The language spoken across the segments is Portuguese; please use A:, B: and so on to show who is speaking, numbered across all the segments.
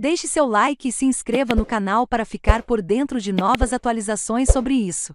A: Deixe seu like e se inscreva no canal para ficar por dentro de novas atualizações sobre isso.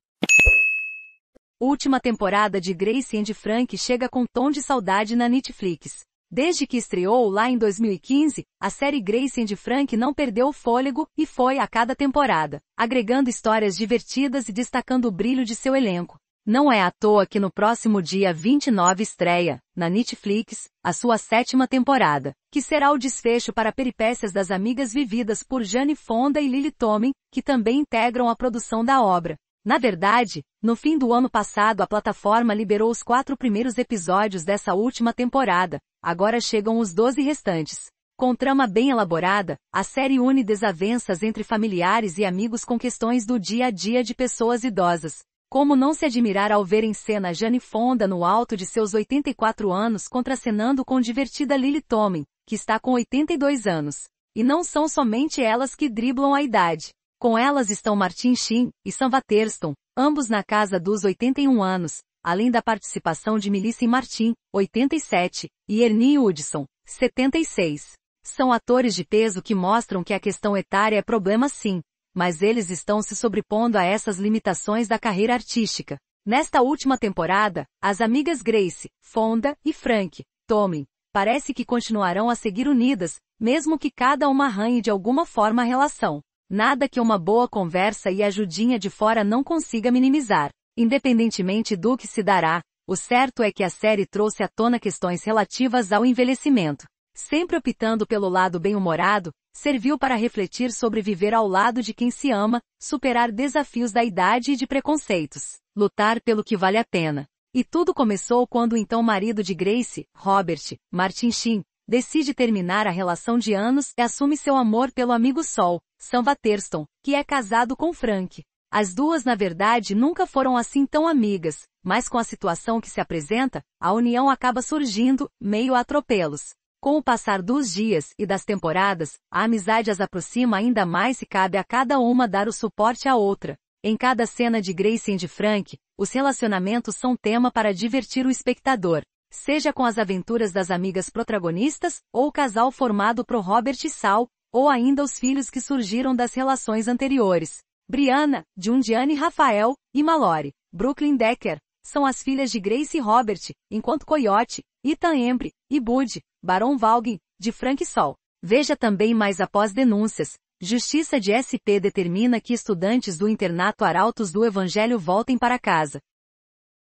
A: Última temporada de Grace and Frank chega com tom de saudade na Netflix. Desde que estreou lá em 2015, a série Grace and Frank não perdeu o fôlego e foi a cada temporada, agregando histórias divertidas e destacando o brilho de seu elenco. Não é à toa que no próximo dia 29 estreia, na Netflix, a sua sétima temporada, que será o desfecho para peripécias das amigas vividas por Jane Fonda e Lily Tomlin, que também integram a produção da obra. Na verdade, no fim do ano passado a plataforma liberou os quatro primeiros episódios dessa última temporada, agora chegam os doze restantes. Com trama bem elaborada, a série une desavenças entre familiares e amigos com questões do dia a dia de pessoas idosas. Como não se admirar ao ver em cena Jane Fonda no alto de seus 84 anos contracenando com divertida Lily Tomlin, que está com 82 anos. E não são somente elas que driblam a idade. Com elas estão Martin Sheen e Sam Waterston, ambos na casa dos 81 anos, além da participação de Melissa Martin, 87, e Ernie Hudson, 76. São atores de peso que mostram que a questão etária é problema sim, mas eles estão se sobrepondo a essas limitações da carreira artística. Nesta última temporada, as amigas Grace, Fonda e Frank, Tommy, parece que continuarão a seguir unidas, mesmo que cada uma arranhe de alguma forma a relação. Nada que uma boa conversa e ajudinha de fora não consiga minimizar. Independentemente do que se dará, o certo é que a série trouxe à tona questões relativas ao envelhecimento. Sempre optando pelo lado bem-humorado, serviu para refletir sobre viver ao lado de quem se ama, superar desafios da idade e de preconceitos, lutar pelo que vale a pena. E tudo começou quando o então marido de Grace, Robert, Martin Sheen, decide terminar a relação de anos e assume seu amor pelo amigo Sol, Sam Waterston, que é casado com Frank. As duas na verdade nunca foram assim tão amigas, mas com a situação que se apresenta, a união acaba surgindo, meio a atropelos. Com o passar dos dias e das temporadas, a amizade as aproxima ainda mais e cabe a cada uma dar o suporte à outra. Em cada cena de Grace e de Frank, os relacionamentos são tema para divertir o espectador, seja com as aventuras das amigas protagonistas, ou o casal formado por Robert e Sal, ou ainda os filhos que surgiram das relações anteriores. Brianna, Jundiane Rafael, e Mallory, Brooklyn Decker, são as filhas de Grace e Robert, enquanto Coyote, Ethan Embry e Bud, Baron Valgin, de Frank Sol. Veja também mais após denúncias. Justiça de SP determina que estudantes do internato Arautos do Evangelho voltem para casa.